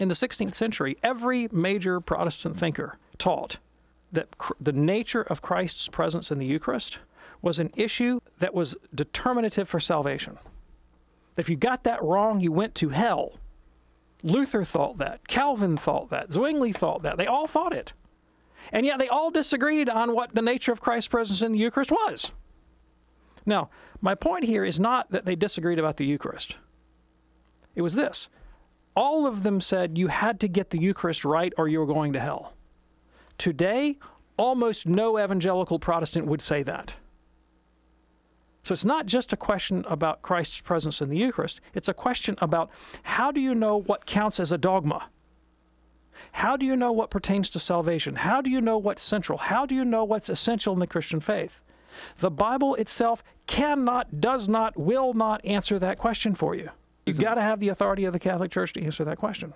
In the 16th century, every major Protestant thinker taught that the nature of Christ's presence in the Eucharist was an issue that was determinative for salvation. If you got that wrong, you went to hell. Luther thought that. Calvin thought that. Zwingli thought that. They all thought it. And yet they all disagreed on what the nature of Christ's presence in the Eucharist was. Now, my point here is not that they disagreed about the Eucharist. It was this all of them said you had to get the Eucharist right or you were going to hell. Today, almost no evangelical Protestant would say that. So it's not just a question about Christ's presence in the Eucharist, it's a question about how do you know what counts as a dogma? How do you know what pertains to salvation? How do you know what's central? How do you know what's essential in the Christian faith? The Bible itself cannot, does not, will not answer that question for you. You've got to have the authority of the Catholic Church to answer that question.